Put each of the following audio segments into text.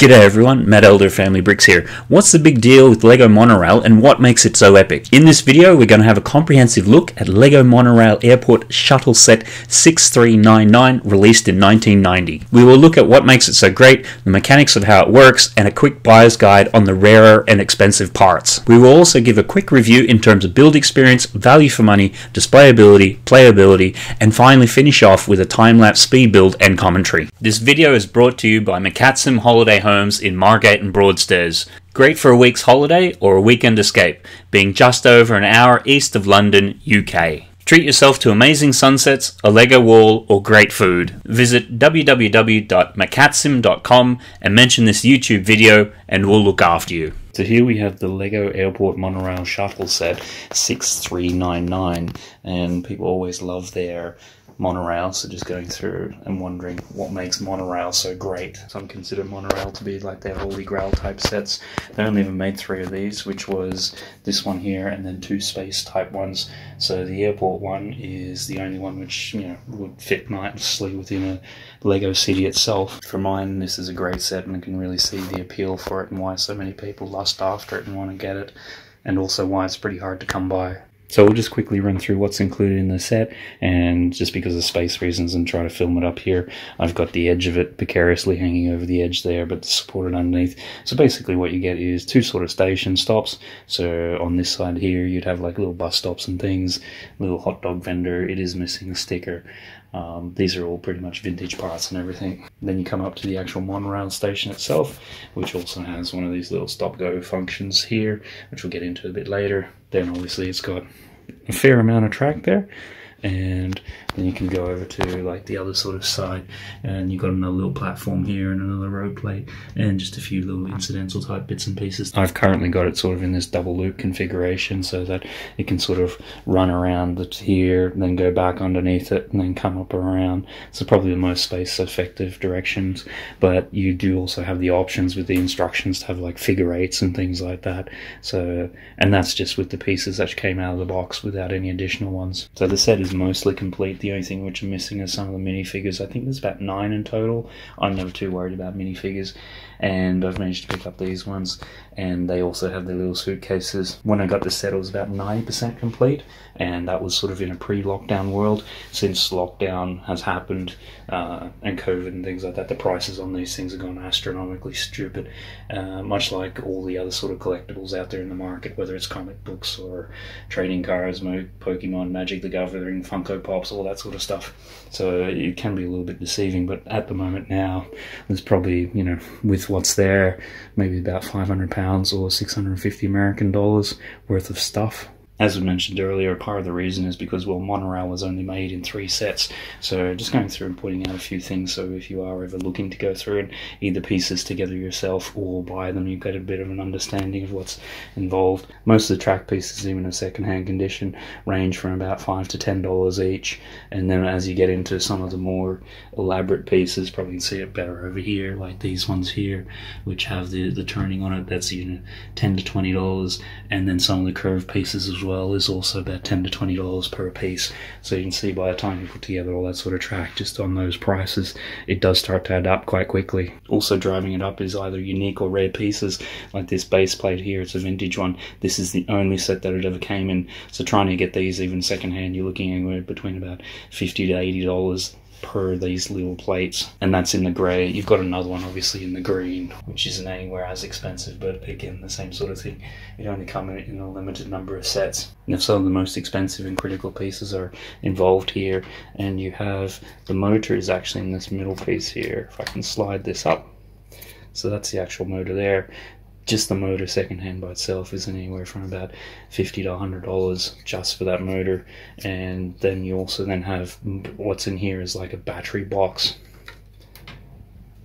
G'day everyone, Matt Elder Family Bricks here. What's the big deal with LEGO Monorail and what makes it so epic? In this video we're going to have a comprehensive look at LEGO Monorail Airport Shuttle Set 6399 released in 1990. We will look at what makes it so great, the mechanics of how it works, and a quick buyer's guide on the rarer and expensive parts. We will also give a quick review in terms of build experience, value for money, displayability, playability, and finally finish off with a time-lapse speed build and commentary. This video is brought to you by Macatsim Holiday homes in Margate and Broadstairs. Great for a week's holiday or a weekend escape, being just over an hour east of London, UK. Treat yourself to amazing sunsets, a Lego wall, or great food. Visit www.macatsim.com and mention this YouTube video, and we'll look after you. So here we have the Lego Airport Monorail Shuttle Set 6399, and people always love their monorail. So just going through and wondering what makes monorail so great. Some consider monorail to be like their holy grail type sets. They only ever made three of these, which was this one here and then two space type ones. So the airport one is the only one which you know would fit nicely within a Lego city itself. For mine, this is a great set and I can really see the appeal for it and why so many people lust after it and want to get it and also why it's pretty hard to come by. So we'll just quickly run through what's included in the set, and just because of space reasons and try to film it up here, I've got the edge of it precariously hanging over the edge there, but supported underneath. So basically what you get is two sort of station stops. So on this side here, you'd have like little bus stops and things, little hot dog vendor. It is missing a sticker. Um, these are all pretty much vintage parts and everything. Then you come up to the actual monorail station itself, which also has one of these little stop-go functions here, which we'll get into a bit later. Then obviously it's got a fair amount of track there and then you can go over to like the other sort of side and you've got another little platform here and another road plate and just a few little incidental type bits and pieces. I've currently got it sort of in this double loop configuration so that it can sort of run around the tier, then go back underneath it and then come up around. So probably the most space effective directions but you do also have the options with the instructions to have like figure eights and things like that. So and that's just with the pieces that came out of the box without any additional ones. So the set is mostly complete. The only thing which I'm missing is some of the minifigures. I think there's about nine in total. I'm never too worried about minifigures and I've managed to pick up these ones and they also have their little suitcases. When I got the set it was about 90% complete and that was sort of in a pre-lockdown world. Since lockdown has happened uh, and COVID and things like that, the prices on these things have gone astronomically stupid, uh, much like all the other sort of collectibles out there in the market, whether it's comic books or trading cards, Pokemon, Magic the Gathering, Funko Pops, all that sort of stuff. So it can be a little bit deceiving, but at the moment now, there's probably, you know, with what's there, maybe about 500 pounds or 650 American dollars worth of stuff as we mentioned earlier, part of the reason is because well, monorail was only made in three sets. So just going through and pointing out a few things. So if you are ever looking to go through and either pieces together yourself or buy them, you get a bit of an understanding of what's involved. Most of the track pieces, even in second-hand condition, range from about five to ten dollars each. And then as you get into some of the more elaborate pieces, probably can see it better over here, like these ones here, which have the the turning on it. That's you know ten to twenty dollars, and then some of the curved pieces as well is also about 10 to 20 dollars per piece. So you can see by the time you put together all that sort of track just on those prices it does start to add up quite quickly. Also driving it up is either unique or rare pieces like this base plate here it's a vintage one. This is the only set that it ever came in. So trying to get these even secondhand you're looking anywhere between about 50 to 80 dollars per these little plates, and that's in the grey. You've got another one obviously in the green, which isn't anywhere as expensive, but again, the same sort of thing. It only come in a limited number of sets. Now, some of the most expensive and critical pieces are involved here, and you have the motor is actually in this middle piece here. If I can slide this up. So that's the actual motor there just the motor secondhand by itself is anywhere from about fifty to hundred dollars just for that motor, and then you also then have what's in here is like a battery box.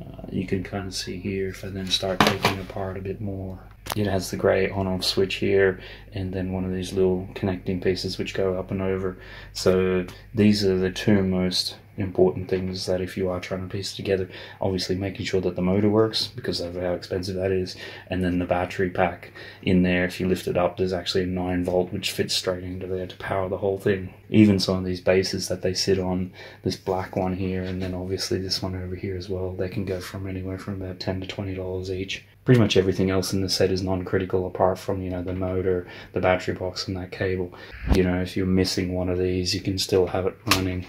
Uh, you can kind of see here if I then start taking apart a bit more. It has the grey on-off switch here, and then one of these little connecting pieces which go up and over. So these are the two most important things that if you are trying to piece together, obviously making sure that the motor works because of how expensive that is, and then the battery pack in there. If you lift it up, there's actually a nine volt which fits straight into there to power the whole thing. Even some of these bases that they sit on, this black one here, and then obviously this one over here as well, they can go from anywhere from about ten to twenty dollars each pretty much everything else in the set is non-critical apart from you know the motor the battery box and that cable you know if you're missing one of these you can still have it running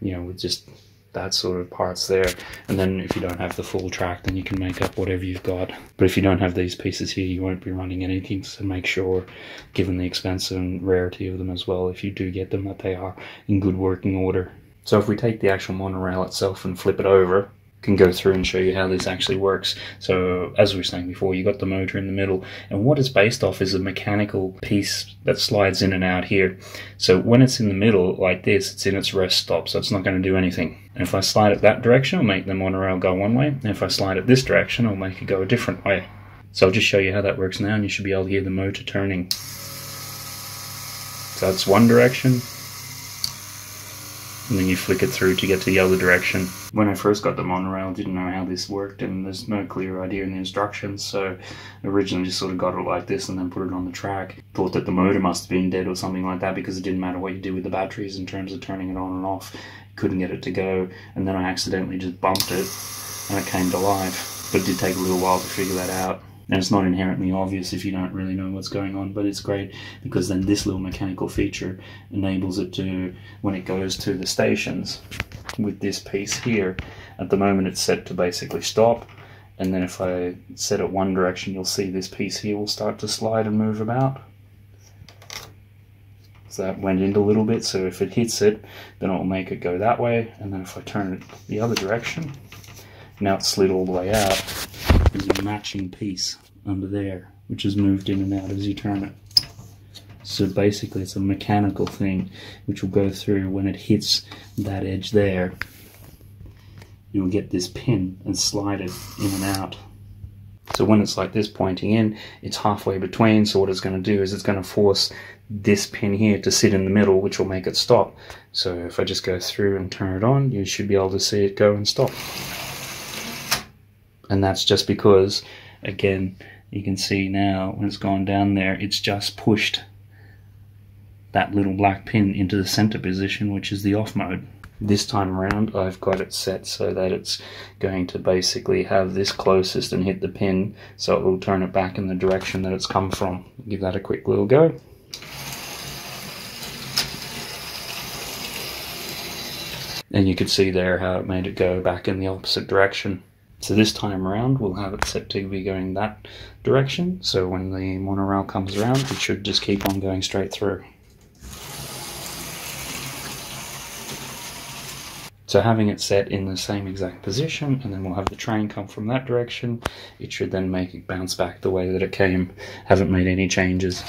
you know with just that sort of parts there. And then if you don't have the full track then you can make up whatever you've got. But if you don't have these pieces here you won't be running anything. So make sure given the expense and rarity of them as well if you do get them that they are in good working order. So if we take the actual monorail itself and flip it over can go through and show you how this actually works. So as we were saying before, you've got the motor in the middle, and what it's based off is a mechanical piece that slides in and out here. So when it's in the middle like this, it's in its rest stop, so it's not going to do anything. And if I slide it that direction, I'll make the monorail go one way, and if I slide it this direction, I'll make it go a different way. So I'll just show you how that works now, and you should be able to hear the motor turning. So that's one direction, and then you flick it through to get to the other direction. When I first got the monorail, didn't know how this worked, and there's no clear idea in the instructions, so originally just sort of got it like this and then put it on the track. Thought that the motor must have been dead or something like that because it didn't matter what you did with the batteries in terms of turning it on and off. Couldn't get it to go, and then I accidentally just bumped it, and it came to life. But it did take a little while to figure that out. And it's not inherently obvious if you don't really know what's going on, but it's great because then this little mechanical feature enables it to, when it goes to the stations with this piece here, at the moment it's set to basically stop. And then if I set it one direction, you'll see this piece here will start to slide and move about. So that went in a little bit, so if it hits it, then it will make it go that way. And then if I turn it the other direction, now it's slid all the way out matching piece under there, which is moved in and out as you turn it. So basically it's a mechanical thing which will go through when it hits that edge there. You'll get this pin and slide it in and out. So when it's like this pointing in, it's halfway between. So what it's going to do is it's going to force this pin here to sit in the middle, which will make it stop. So if I just go through and turn it on, you should be able to see it go and stop and that's just because again you can see now when it's gone down there it's just pushed that little black pin into the center position which is the off mode. This time around I've got it set so that it's going to basically have this closest and hit the pin so it will turn it back in the direction that it's come from. Give that a quick little go. And you could see there how it made it go back in the opposite direction so this time around, we'll have it set to be going that direction. So when the monorail comes around, it should just keep on going straight through. So having it set in the same exact position, and then we'll have the train come from that direction, it should then make it bounce back the way that it came. Haven't made any changes.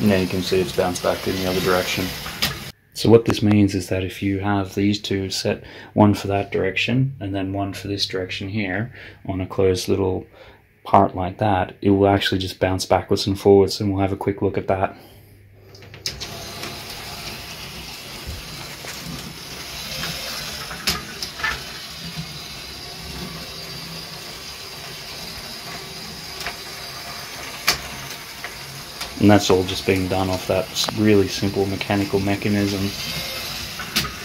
Now you can see it's bounced back in the other direction. So what this means is that if you have these two set, one for that direction and then one for this direction here, on a closed little part like that, it will actually just bounce backwards and forwards and we'll have a quick look at that. And that's all just being done off that really simple mechanical mechanism.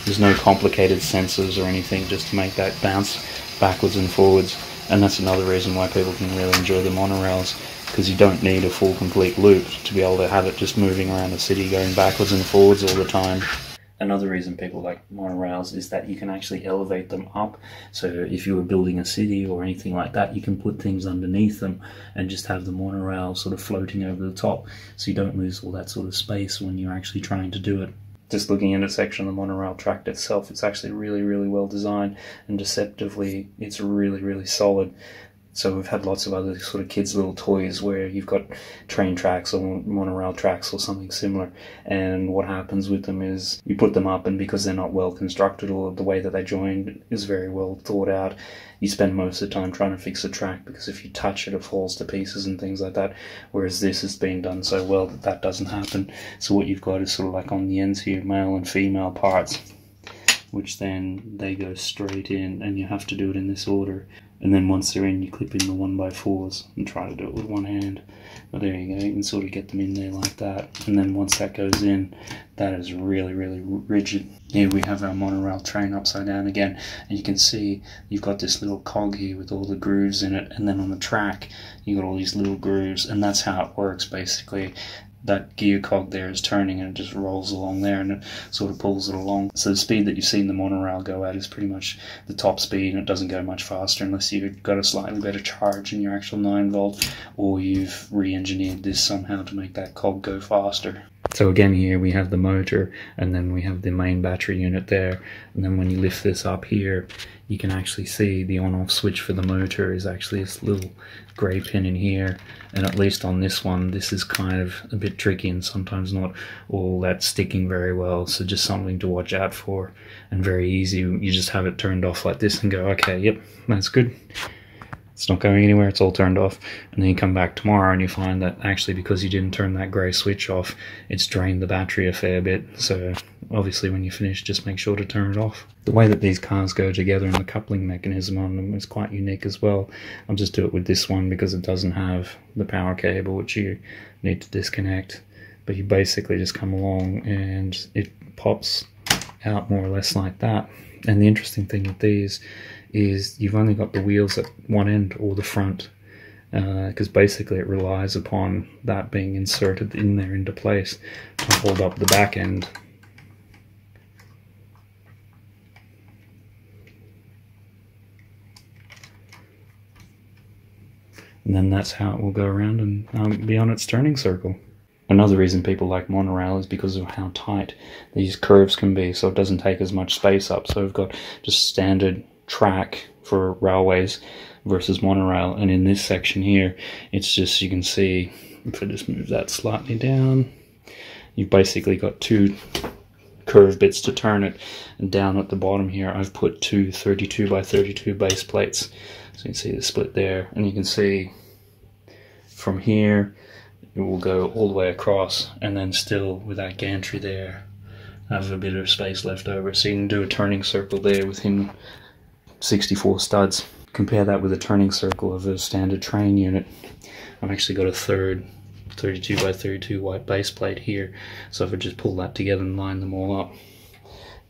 There's no complicated sensors or anything just to make that bounce backwards and forwards. And that's another reason why people can really enjoy the monorails because you don't need a full complete loop to be able to have it just moving around the city going backwards and forwards all the time. Another reason people like monorails is that you can actually elevate them up. So if you were building a city or anything like that, you can put things underneath them and just have the monorail sort of floating over the top so you don't lose all that sort of space when you're actually trying to do it. Just looking at a section of the monorail track itself, it's actually really, really well designed and deceptively, it's really, really solid So we've had lots of other sort of kids' little toys where you've got train tracks or monorail tracks or something similar. And what happens with them is you put them up, and because they're not well constructed or the way that they join is very well thought out, you spend most of the time trying to fix the track because if you touch it, it falls to pieces and things like that. Whereas this has been done so well that that doesn't happen. So what you've got is sort of like on the ends here, male and female parts which then they go straight in and you have to do it in this order and then once they're in you clip in the one by fours and try to do it with one hand. But there you go you can sort of get them in there like that. And then once that goes in that is really really rigid. Here we have our monorail train upside down again. And you can see you've got this little cog here with all the grooves in it. And then on the track you've got all these little grooves. And that's how it works basically that gear cog there is turning and it just rolls along there and it sort of pulls it along. So the speed that you've seen the monorail go at is pretty much the top speed and it doesn't go much faster unless you've got a slightly better charge in your actual 9 volt or you've re-engineered this somehow to make that cog go faster. So again here we have the motor and then we have the main battery unit there. And then when you lift this up here you can actually see the on off switch for the motor is actually this little grey pin in here. And at least on this one this is kind of a bit tricky and sometimes not all that sticking very well. So just something to watch out for and very easy. You just have it turned off like this and go okay yep that's good it's not going anywhere, it's all turned off. And then you come back tomorrow and you find that actually because you didn't turn that grey switch off, it's drained the battery a fair bit. So obviously when you finish, just make sure to turn it off. The way that these cars go together and the coupling mechanism on them is quite unique as well. I'll just do it with this one because it doesn't have the power cable which you need to disconnect. But you basically just come along and it pops out more or less like that. And the interesting thing with these is you've only got the wheels at one end or the front because uh, basically it relies upon that being inserted in there into place to hold up the back end. And then that's how it will go around and um, be on its turning circle. Another reason people like monorail is because of how tight these curves can be, so it doesn't take as much space up. So we've got just standard track for railways versus monorail. And in this section here, it's just, you can see, if I just move that slightly down, you've basically got two curve bits to turn it. And down at the bottom here, I've put two 32 by 32 base plates. So you can see the split there. And you can see from here, it will go all the way across and then still with that gantry there have a bit of space left over so you can do a turning circle there within 64 studs. Compare that with a turning circle of a standard train unit. I've actually got a third 32 by 32 white base plate here. So if I just pull that together and line them all up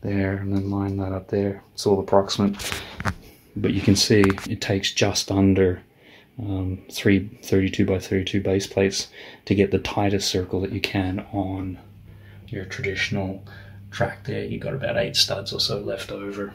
there and then line that up there, it's all approximate. But you can see it takes just under um, three 32 by 32 base plates to get the tightest circle that you can on your traditional track there. You've got about eight studs or so left over.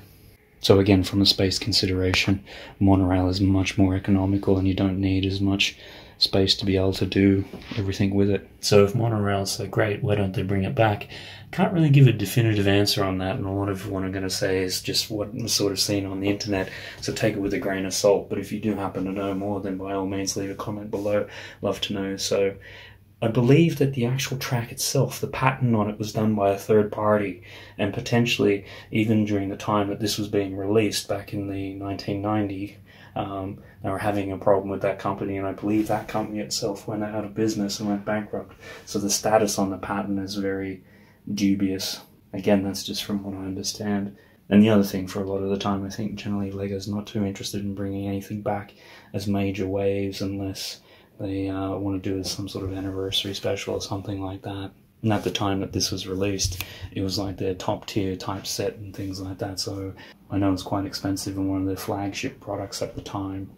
So again, from a space consideration, monorail is much more economical and you don't need as much space to be able to do everything with it. So if monorail's so great, why don't they bring it back? Can't really give a definitive answer on that, and a lot of what I'm going to say is just what was sort of seen on the internet, so take it with a grain of salt. But if you do happen to know more, then by all means leave a comment below. Love to know. So I believe that the actual track itself, the pattern on it was done by a third party, and potentially even during the time that this was being released back in the 1990s, um, they were having a problem with that company, and I believe that company itself went out of business and went bankrupt. So the status on the pattern is very dubious. Again, that's just from what I understand. And the other thing, for a lot of the time, I think generally Lego's not too interested in bringing anything back as major waves unless they uh, want to do some sort of anniversary special or something like that. And at the time that this was released, it was like their top tier type set and things like that. So I know it's quite expensive and one of their flagship products at the time.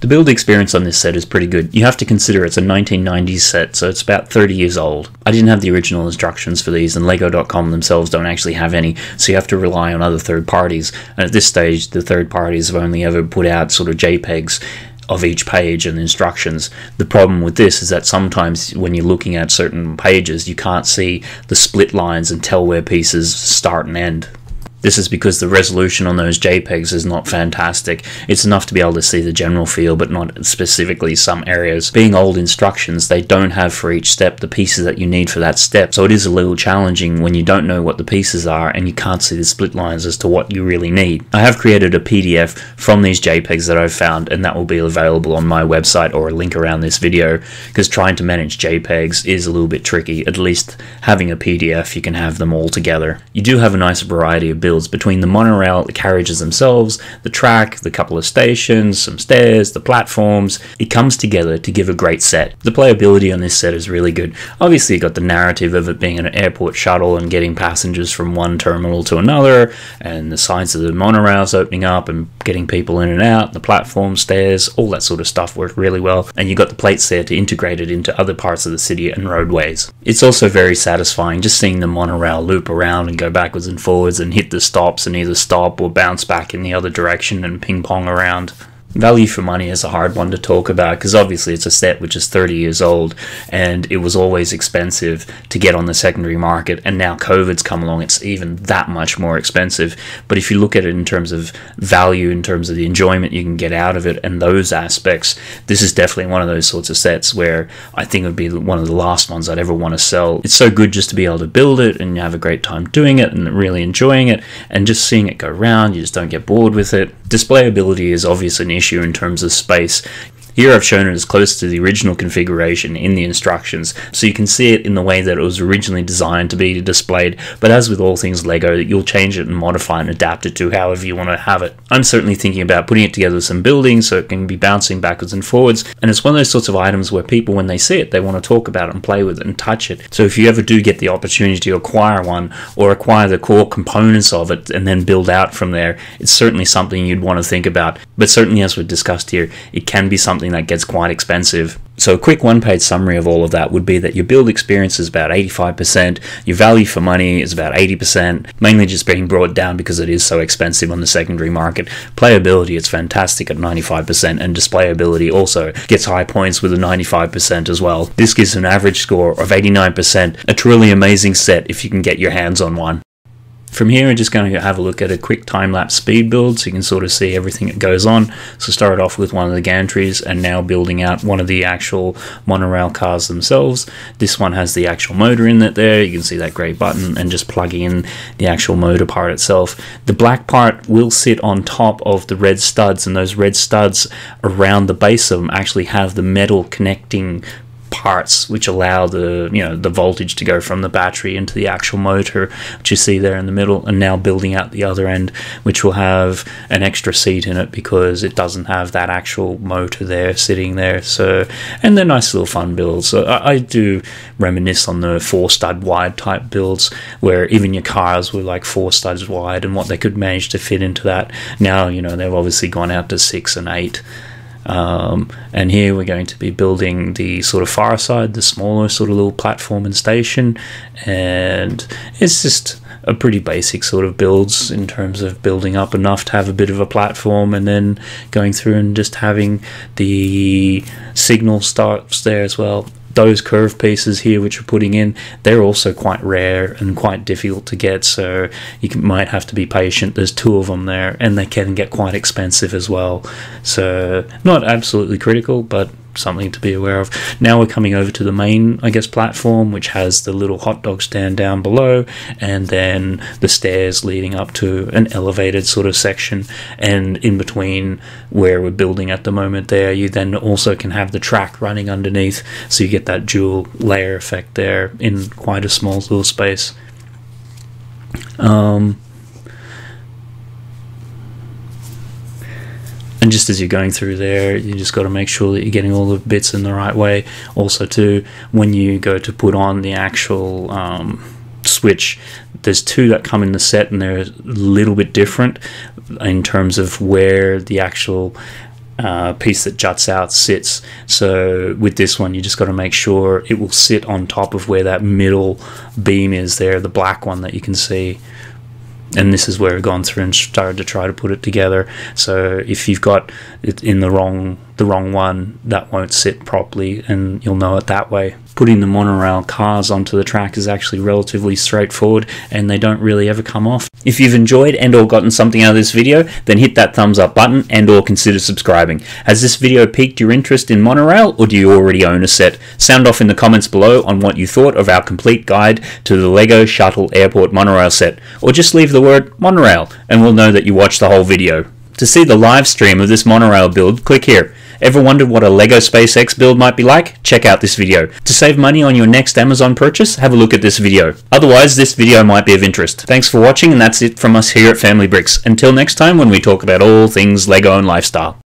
The build experience on this set is pretty good. You have to consider it's a 1990s set, so it's about 30 years old. I didn't have the original instructions for these, and Lego.com themselves don't actually have any, so you have to rely on other third parties. And at this stage, the third parties have only ever put out sort of JPEGs of each page and instructions. The problem with this is that sometimes when you're looking at certain pages, you can't see the split lines and tell where pieces start and end. This is because the resolution on those JPEGs is not fantastic. It's enough to be able to see the general feel, but not specifically some areas. Being old instructions, they don't have for each step the pieces that you need for that step, so it is a little challenging when you don't know what the pieces are and you can't see the split lines as to what you really need. I have created a PDF from these JPEGs that I've found, and that will be available on my website or a link around this video, because trying to manage JPEGs is a little bit tricky. At least having a PDF, you can have them all together. You do have a nice variety of builds between the monorail, the carriages themselves, the track, the couple of stations, some stairs, the platforms. It comes together to give a great set. The playability on this set is really good. Obviously, you got the narrative of it being an airport shuttle and getting passengers from one terminal to another, and the signs of the monorails opening up and getting people in and out, the platform, stairs, all that sort of stuff worked really well. And you got the plates there to integrate it into other parts of the city and roadways. It's also very satisfying just seeing the monorail loop around and go backwards and forwards and hit the stops and either stop or bounce back in the other direction and ping pong around. Value for money is a hard one to talk about because obviously it's a set which is 30 years old and it was always expensive to get on the secondary market and now COVID's come along it's even that much more expensive. But if you look at it in terms of value in terms of the enjoyment you can get out of it and those aspects this is definitely one of those sorts of sets where I think it would be one of the last ones I'd ever want to sell. It's so good just to be able to build it and you have a great time doing it and really enjoying it and just seeing it go around you just don't get bored with it. Displayability is obviously an issue issue in terms of space. Here I've shown it as close to the original configuration in the instructions, so you can see it in the way that it was originally designed to be displayed, but as with all things LEGO, you'll change it and modify and adapt it to however you want to have it. I'm certainly thinking about putting it together with some buildings so it can be bouncing backwards and forwards, and it's one of those sorts of items where people, when they see it, they want to talk about it and play with it and touch it. So if you ever do get the opportunity to acquire one, or acquire the core components of it and then build out from there, it's certainly something you'd want to think about. But certainly as we've discussed here, it can be something something that gets quite expensive. So, a quick one page summary of all of that would be that your build experience is about 85%, your value for money is about 80%, mainly just being brought down because it is so expensive on the secondary market. Playability, it's fantastic at 95%, and displayability also gets high points with a 95% as well. This gives an average score of 89%, a truly amazing set if you can get your hands on one. From here, we're just going to have a look at a quick time-lapse speed build so you can sort of see everything that goes on. So start off with one of the gantries and now building out one of the actual monorail cars themselves. This one has the actual motor in it there. You can see that grey button and just plugging in the actual motor part itself. The black part will sit on top of the red studs and those red studs around the base of them actually have the metal connecting parts which allow the you know the voltage to go from the battery into the actual motor which you see there in the middle and now building out the other end which will have an extra seat in it because it doesn't have that actual motor there sitting there. So and they're nice little fun builds. So I, I do reminisce on the four stud wide type builds where even your cars were like four studs wide and what they could manage to fit into that. Now you know they've obviously gone out to six and eight um, and here we're going to be building the sort of far side, the smaller sort of little platform and station. And it's just a pretty basic sort of builds in terms of building up enough to have a bit of a platform and then going through and just having the signal starts there as well those curve pieces here which we're putting in they're also quite rare and quite difficult to get so you can, might have to be patient. There's two of them there and they can get quite expensive as well. So not absolutely critical but something to be aware of. Now we're coming over to the main, I guess, platform, which has the little hot dog stand down below, and then the stairs leading up to an elevated sort of section. And in between where we're building at the moment, there you then also can have the track running underneath, so you get that dual layer effect there in quite a small little space. Um, and just as you're going through there you just got to make sure that you're getting all the bits in the right way also too when you go to put on the actual um, switch there's two that come in the set and they're a little bit different in terms of where the actual uh, piece that juts out sits. So with this one, you just got to make sure it will sit on top of where that middle beam is there, the black one that you can see and this is where I've gone through and started to try to put it together. So if you've got it in the wrong the wrong one, that won't sit properly, and you'll know it that way. Putting the monorail cars onto the track is actually relatively straightforward and they don't really ever come off. If you've enjoyed and or gotten something out of this video, then hit that thumbs up button and or consider subscribing. Has this video piqued your interest in monorail or do you already own a set? Sound off in the comments below on what you thought of our complete guide to the LEGO Shuttle Airport monorail set or just leave the word monorail and we'll know that you watched the whole video. To see the live stream of this monorail build, click here. Ever wondered what a LEGO SpaceX build might be like? Check out this video. To save money on your next Amazon purchase, have a look at this video. Otherwise, this video might be of interest. Thanks for watching and that's it from us here at Family Bricks. Until next time when we talk about all things LEGO and lifestyle.